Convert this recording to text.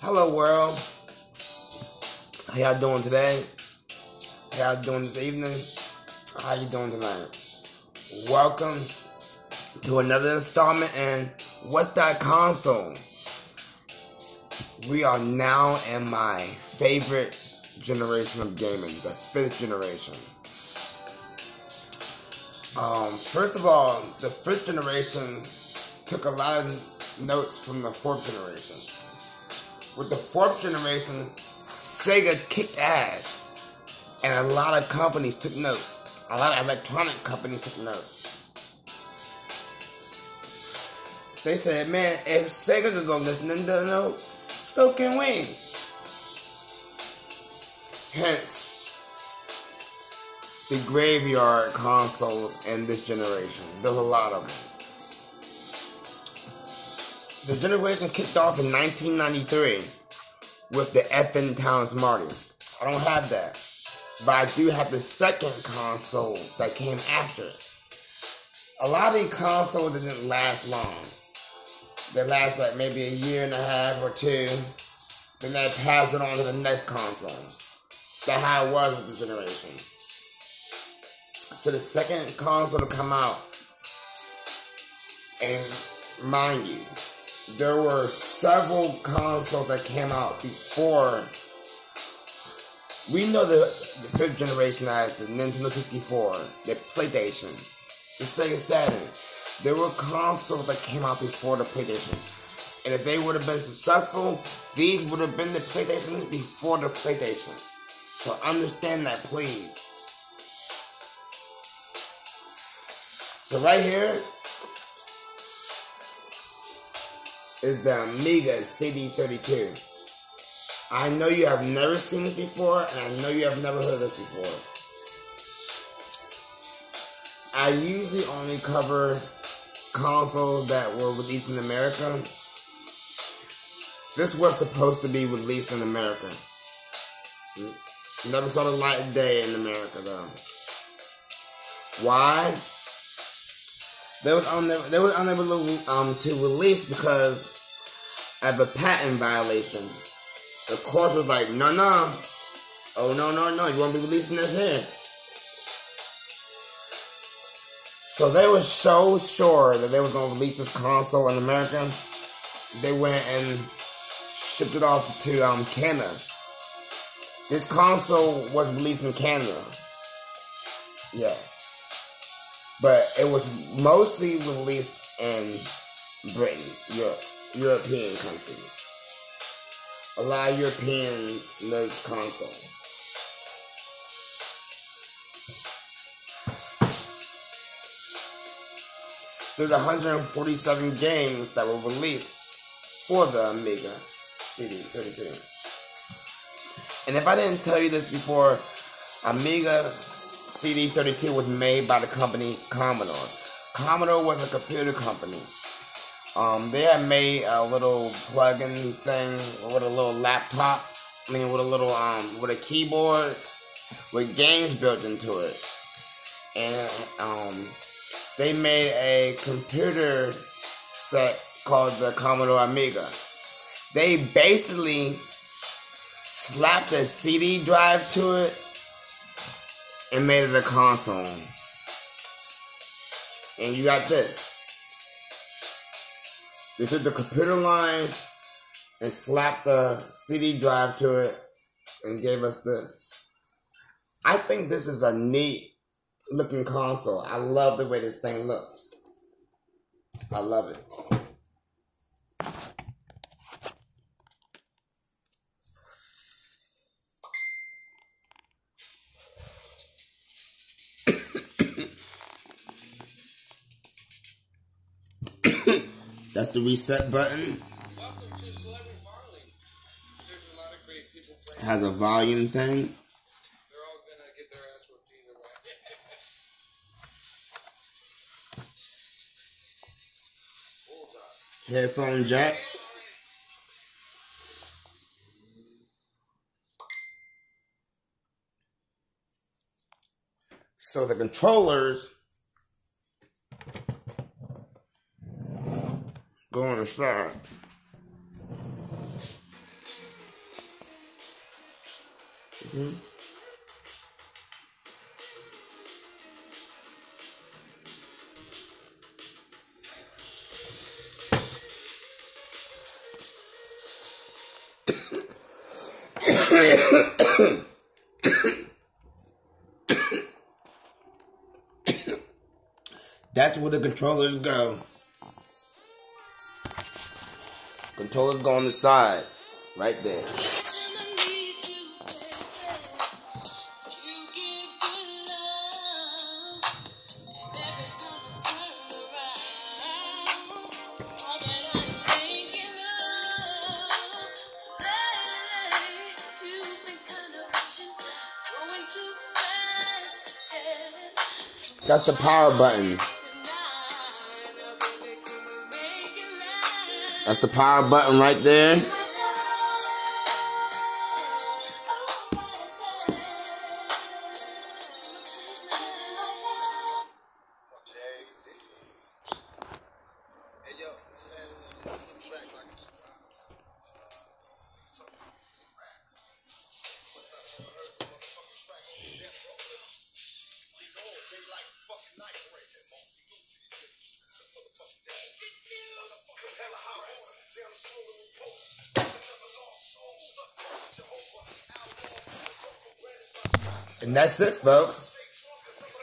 Hello, world. How y'all doing today? How y'all doing this evening? How you doing tonight? Welcome to another installment and What's That Console? We are now in my favorite generation of gaming, the fifth generation. Um, first of all, the fifth generation took a lot of notes from the fourth generation. With the fourth generation, Sega kicked ass, and a lot of companies took notes. A lot of electronic companies took notes. They said, man, if Sega can go to notes, so can we. Hence, the graveyard consoles in this generation. There's a lot of them. The generation kicked off in 1993 with the FM Towns Marty. I don't have that. But I do have the second console that came after. A lot of these consoles didn't last long. They last like maybe a year and a half or two. Then they pass it on to the next console. That's how it was with the generation. So the second console to come out, and mind you, there were several consoles that came out before. We know the, the fifth generation as the Nintendo 64, the PlayStation, the Sega Saturn. There were consoles that came out before the PlayStation. And if they would have been successful, these would have been the PlayStations before the PlayStation. So understand that, please. So right here is the Amiga CD32. I know you have never seen it before, and I know you have never heard this before. I usually only cover consoles that were released in America. This was supposed to be released in America. Never saw the light of day in America though. Why? They was unable, they was unable um, to release because of a patent violation. The court was like, no, no. Oh, no, no, no. You won't be releasing this here. So they were so sure that they was going to release this console in America. They went and shipped it off to um, Canada. This console was released in Canada. Yeah. But it was mostly released in Britain, Europe, European countries. A lot of Europeans know this console. There's 147 games that were released for the Amiga CD32. And if I didn't tell you this before, Amiga CD32 was made by the company Commodore. Commodore was a computer company. Um, they had made a little plug-in thing with a little laptop. I mean, with a little um, with a keyboard with games built into it, and um, they made a computer set called the Commodore Amiga. They basically slapped a CD drive to it and made it a console. And you got this. They took the computer line and slapped the CD drive to it and gave us this. I think this is a neat looking console. I love the way this thing looks. I love it. That's the reset button. Welcome to Celebrity Marley. There's a lot of great people playing. Has a volume thing. They're all gonna get their ass whooped either way. Headphone jack. So the controllers go on the side. That's where the controllers go. Controllers go on the side, right there. That's the power button. That's the power button right there. And that's it, folks.